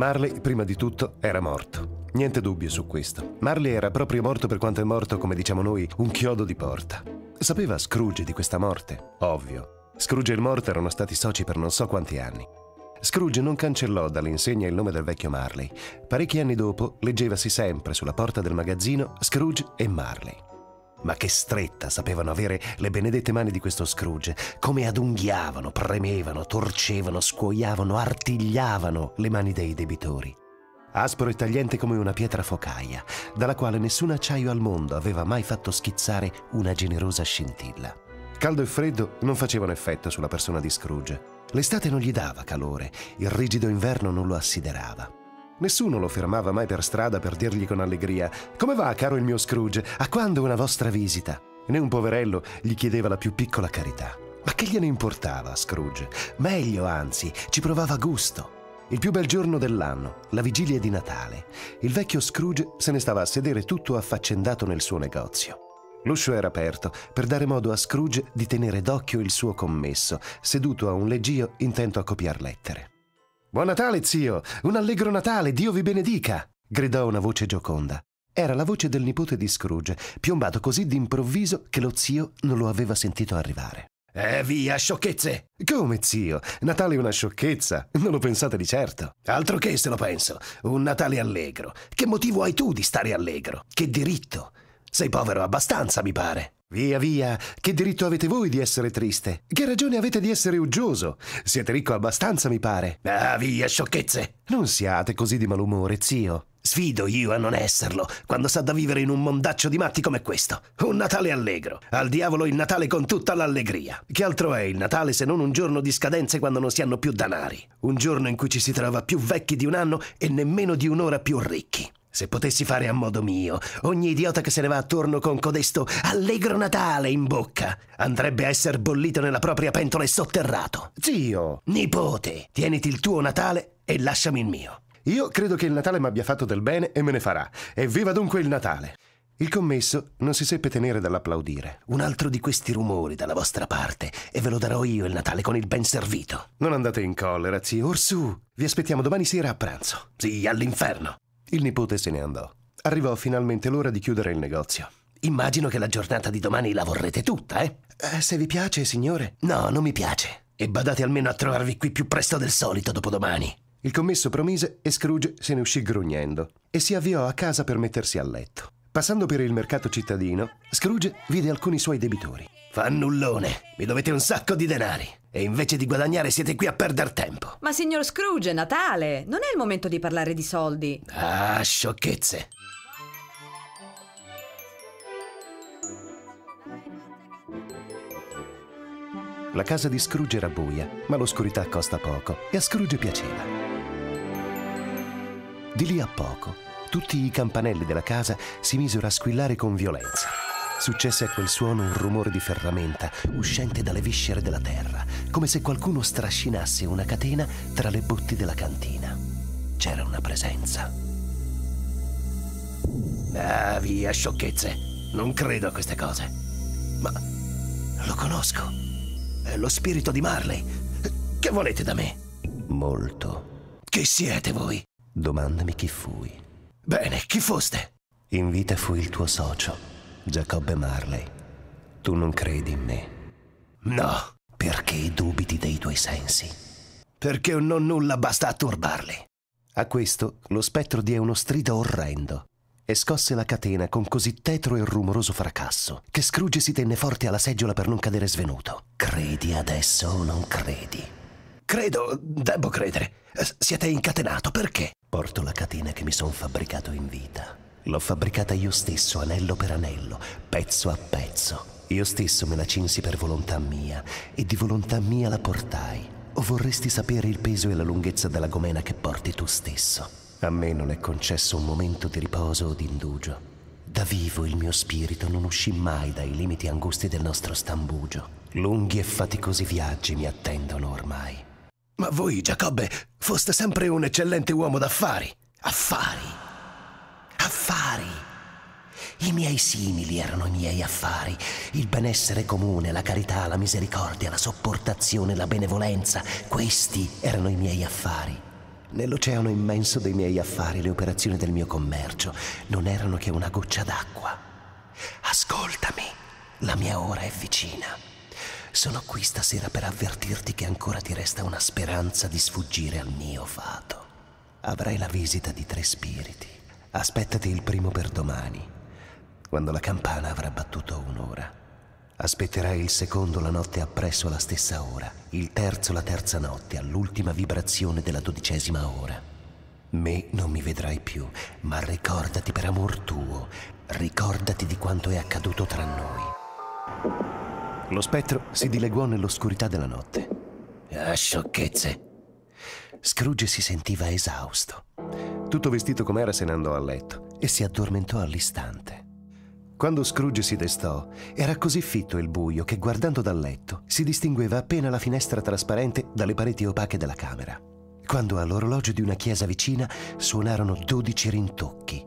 Marley, prima di tutto, era morto. Niente dubbio su questo. Marley era proprio morto per quanto è morto, come diciamo noi, un chiodo di porta. Sapeva Scrooge di questa morte? Ovvio. Scrooge e il morto erano stati soci per non so quanti anni. Scrooge non cancellò dall'insegna il nome del vecchio Marley. Parecchi anni dopo leggevasi sempre sulla porta del magazzino Scrooge e Marley. Ma che stretta sapevano avere le benedette mani di questo Scrooge, come adunghiavano, premevano, torcevano, scuoiavano, artigliavano le mani dei debitori. Aspro e tagliente come una pietra focaia, dalla quale nessun acciaio al mondo aveva mai fatto schizzare una generosa scintilla. Caldo e freddo non facevano effetto sulla persona di Scrooge. L'estate non gli dava calore, il rigido inverno non lo assiderava. Nessuno lo fermava mai per strada per dirgli con allegria Come va, caro il mio Scrooge? A quando una vostra visita? Né un poverello gli chiedeva la più piccola carità. Ma che gliene importava a Scrooge? Meglio, anzi, ci provava gusto. Il più bel giorno dell'anno, la vigilia di Natale, il vecchio Scrooge se ne stava a sedere tutto affaccendato nel suo negozio. L'uscio era aperto per dare modo a Scrooge di tenere d'occhio il suo commesso, seduto a un leggio intento a copiar lettere. Buon Natale, zio! Un allegro Natale, Dio vi benedica! gridò una voce gioconda. Era la voce del nipote di Scrooge, piombato così d'improvviso che lo zio non lo aveva sentito arrivare. Eh, via, sciocchezze! Come, zio? Natale è una sciocchezza? Non lo pensate di certo. Altro che se lo penso. Un Natale allegro. Che motivo hai tu di stare allegro? Che diritto? Sei povero abbastanza, mi pare. Via, via, che diritto avete voi di essere triste? Che ragione avete di essere uggioso? Siete ricco abbastanza, mi pare. Ah, via, sciocchezze! Non siate così di malumore, zio. Sfido io a non esserlo, quando sa da vivere in un mondaccio di matti come questo. Un Natale allegro. Al diavolo il Natale con tutta l'allegria. Che altro è il Natale se non un giorno di scadenze quando non si hanno più danari? Un giorno in cui ci si trova più vecchi di un anno e nemmeno di un'ora più ricchi. Se potessi fare a modo mio, ogni idiota che se ne va attorno con codesto allegro Natale in bocca andrebbe a essere bollito nella propria pentola e sotterrato. Zio! Nipote, tieniti il tuo Natale e lasciami il mio. Io credo che il Natale mi abbia fatto del bene e me ne farà. Evviva dunque il Natale! Il commesso non si seppe tenere dall'applaudire. Un altro di questi rumori dalla vostra parte e ve lo darò io il Natale con il ben servito. Non andate in collera, zio. Orsù, vi aspettiamo domani sera a pranzo. Sì, all'inferno. Il nipote se ne andò. Arrivò finalmente l'ora di chiudere il negozio. Immagino che la giornata di domani la vorrete tutta, eh? eh se vi piace, signore. No, non mi piace. E badate almeno a trovarvi qui più presto del solito dopodomani. Il commesso promise e Scrooge se ne uscì grugnendo e si avviò a casa per mettersi a letto. Passando per il mercato cittadino, Scrooge vide alcuni suoi debitori. Fannullone, mi dovete un sacco di denari. E invece di guadagnare siete qui a perdere tempo. Ma signor Scrooge, Natale, non è il momento di parlare di soldi. Ah, sciocchezze. La casa di Scrooge era buia, ma l'oscurità costa poco e a Scrooge piaceva. Di lì a poco, tutti i campanelli della casa si misero a squillare con violenza. Successe a quel suono un rumore di ferramenta uscente dalle viscere della terra, come se qualcuno strascinasse una catena tra le botti della cantina. C'era una presenza. Ah, via, sciocchezze. Non credo a queste cose. Ma lo conosco. È lo spirito di Marley. Che volete da me? Molto. Chi siete voi? Domandami chi fui. Bene, chi foste? In vita fui il tuo socio. Giacobbe Marley, tu non credi in me. No. Perché dubiti dei tuoi sensi? Perché un non nulla basta a turbarli. A questo lo spettro diè uno strido orrendo e scosse la catena con così tetro e rumoroso fracasso che Scrooge si tenne forte alla seggiola per non cadere svenuto. Credi adesso o non credi? Credo, devo credere. Siete incatenato, perché? Porto la catena che mi son fabbricato in vita L'ho fabbricata io stesso, anello per anello, pezzo a pezzo. Io stesso me la cinsi per volontà mia e di volontà mia la portai. O vorresti sapere il peso e la lunghezza della gomena che porti tu stesso? A me non è concesso un momento di riposo o di indugio. Da vivo il mio spirito non uscì mai dai limiti angusti del nostro stambugio. Lunghi e faticosi viaggi mi attendono ormai. Voi, Giacobbe, foste sempre un eccellente uomo d'affari. Affari affari. I miei simili erano i miei affari, il benessere comune, la carità, la misericordia, la sopportazione, la benevolenza, questi erano i miei affari. Nell'oceano immenso dei miei affari, le operazioni del mio commercio non erano che una goccia d'acqua. Ascoltami, la mia ora è vicina. Sono qui stasera per avvertirti che ancora ti resta una speranza di sfuggire al mio fato. Avrai la visita di tre spiriti. Aspettati il primo per domani, quando la campana avrà battuto un'ora. Aspetterai il secondo la notte appresso alla stessa ora, il terzo la terza notte all'ultima vibrazione della dodicesima ora. Me non mi vedrai più, ma ricordati per amor tuo, ricordati di quanto è accaduto tra noi. Lo spettro si dileguò nell'oscurità della notte. Ah, sciocchezze. Scrooge si sentiva esausto. Tutto vestito com'era se ne andò a letto e si addormentò all'istante. Quando Scrooge si destò, era così fitto il buio che guardando dal letto si distingueva appena la finestra trasparente dalle pareti opache della camera. Quando all'orologio di una chiesa vicina suonarono dodici rintocchi.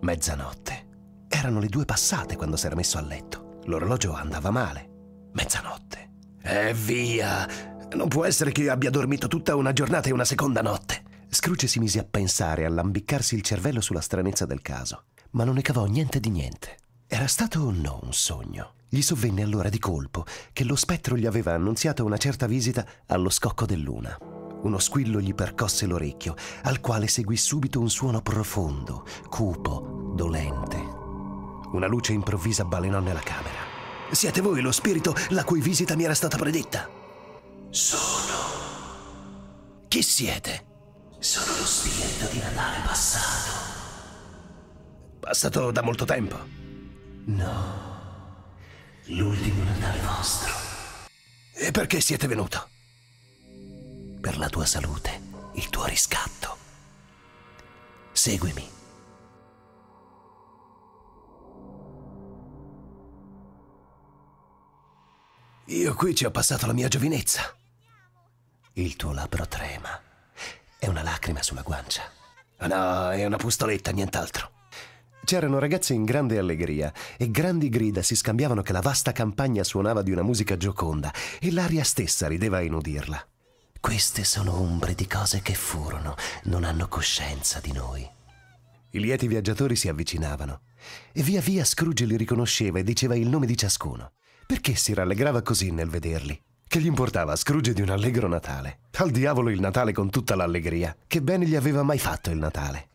Mezzanotte. Erano le due passate quando s'era messo a letto. L'orologio andava male. Mezzanotte. E via! Non può essere che abbia dormito tutta una giornata e una seconda notte. Scrooge si mise a pensare, a lambiccarsi il cervello sulla stranezza del caso, ma non ne cavò niente di niente. Era stato o no un sogno? Gli sovvenne allora di colpo che lo spettro gli aveva annunziato una certa visita allo scocco del luna. Uno squillo gli percosse l'orecchio, al quale seguì subito un suono profondo, cupo, dolente. Una luce improvvisa balenò nella camera. Siete voi lo spirito la cui visita mi era stata predetta? Sono. Chi siete? Sono lo spirito di Natale passato. Passato da molto tempo? No. L'ultimo Natale vostro. E perché siete venuto? Per la tua salute, il tuo riscatto. Seguimi. Io qui ci ho passato la mia giovinezza. Il tuo labbro trema. È una lacrima sulla guancia. Ah no, è una pustoletta, nient'altro. C'erano ragazzi in grande allegria e grandi grida si scambiavano che la vasta campagna suonava di una musica gioconda e l'aria stessa rideva a inudirla. Queste sono ombre di cose che furono, non hanno coscienza di noi. I lieti viaggiatori si avvicinavano e via via Scrooge li riconosceva e diceva il nome di ciascuno. Perché si rallegrava così nel vederli? Che gli importava Scrooge di un allegro Natale? Al diavolo il Natale con tutta l'allegria. Che bene gli aveva mai fatto il Natale?